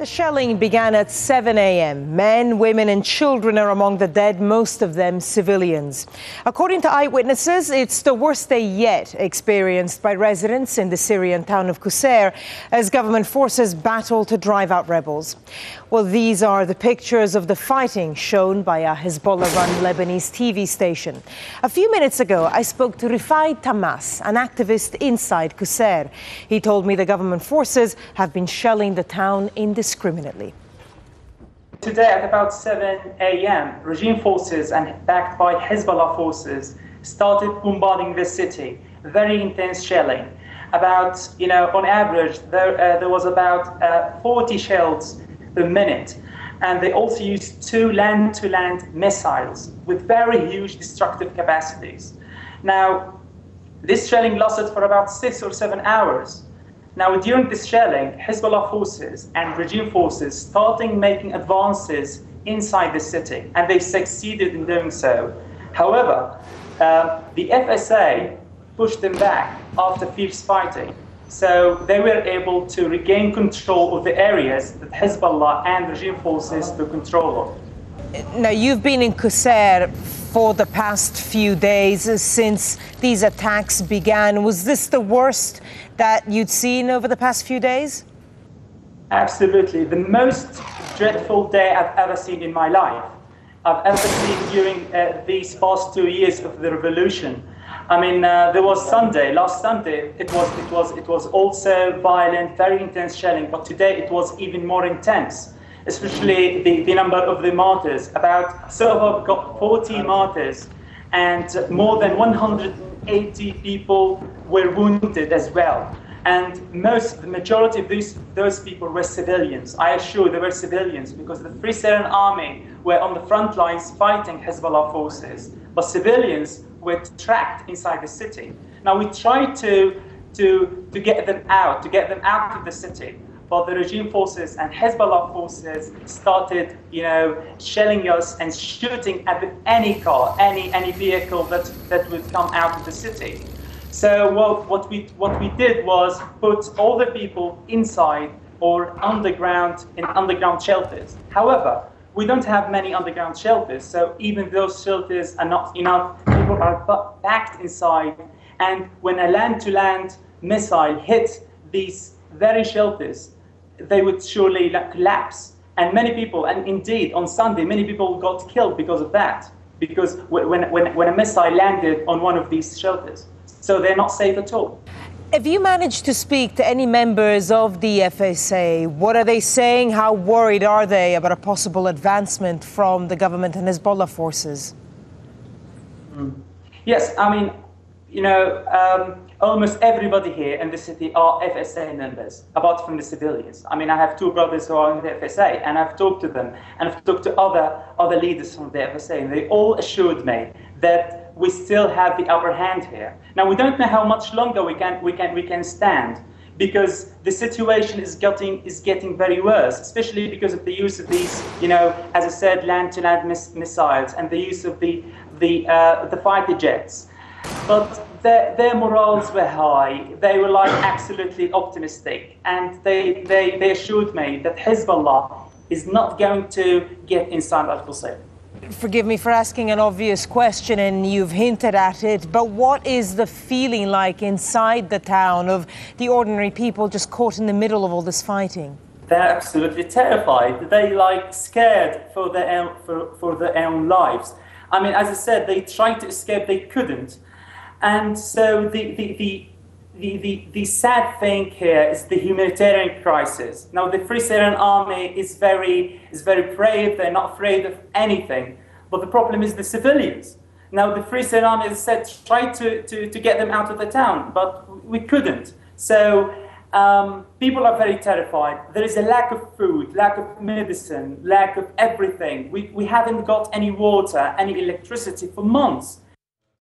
The shelling began at 7 a.m. Men, women, and children are among the dead, most of them civilians. According to eyewitnesses, it's the worst day yet experienced by residents in the Syrian town of Qusayr as government forces battle to drive out rebels. Well, these are the pictures of the fighting shown by a Hezbollah run Lebanese TV station. A few minutes ago, I spoke to Rifaie Tammas, an activist inside Qusayr. He told me the government forces have been shelling the town indiscriminately. Today at about 7 a.m., regime forces and backed by Hezbollah forces started bombarding the city. Very intense shelling. About, you know, on average, there, uh, there was about uh, 40 shells per minute. And they also used two land to land missiles with very huge destructive capacities. Now, this shelling lasted for about six or seven hours. Now, during this shelling, Hezbollah forces and regime forces started making advances inside the city, and they succeeded in doing so. However, uh, the FSA pushed them back after fierce fighting. So they were able to regain control of the areas that Hezbollah and regime forces took control of. Now, you've been in Qusayr for the past few days since these attacks began. Was this the worst that you'd seen over the past few days? Absolutely. The most dreadful day I've ever seen in my life. I've ever seen during uh, these past two years of the revolution. I mean, uh, there was Sunday, last Sunday, it was, it, was, it was also violent, very intense shelling, but today it was even more intense, especially the, the number of the martyrs. About, so got 40 martyrs, and more than 180 people were wounded as well. And most, the majority of these, those people were civilians. I assure they were civilians because the Free Syrian Army were on the front lines fighting Hezbollah forces, but civilians were trapped inside the city. Now we tried to, to, to get them out, to get them out of the city, but the regime forces and Hezbollah forces started, you know, shelling us and shooting at any car, any, any vehicle that, that would come out of the city. So what, what, we, what we did was put all the people inside or underground in underground shelters. However, we don't have many underground shelters, so even those shelters are not enough. People are packed inside, and when a land-to-land missile hits these very shelters, they would surely collapse. And many people, and indeed on Sunday, many people got killed because of that, because when, when, when a missile landed on one of these shelters. So they're not safe at all. Have you managed to speak to any members of the FSA? What are they saying? How worried are they about a possible advancement from the government and Hezbollah forces? Mm. Yes, I mean, you know, um, almost everybody here in the city are FSA members, apart from the civilians. I mean, I have two brothers who are in the FSA, and I've talked to them, and I've talked to other other leaders from the FSA, and they all assured me that we still have the upper hand here. Now we don't know how much longer we can we can we can stand because the situation is getting is getting very worse, especially because of the use of these, you know, as I said, land-to-land miss missiles and the use of the the uh, the fighter jets. But their, their morals were high. They were like absolutely optimistic, and they, they, they assured me that Hezbollah is not going to get inside Al-Qusayr forgive me for asking an obvious question, and you've hinted at it, but what is the feeling like inside the town of the ordinary people just caught in the middle of all this fighting? They're absolutely terrified. They like scared for their own, for, for their own lives. I mean, as I said, they tried to escape, they couldn't. And so the, the, the the, the, sad thing here is the humanitarian crisis. Now, the Free Syrian Army is very, is very brave, they're not afraid of anything. But the problem is the civilians. Now, the Free Syrian Army, said, tried to, to, to get them out of the town, but we couldn't. So, um, people are very terrified. There is a lack of food, lack of medicine, lack of everything. We, we haven't got any water, any electricity for months.